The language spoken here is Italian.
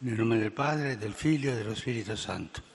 Nel nome del Padre, del Figlio e dello Spirito Santo.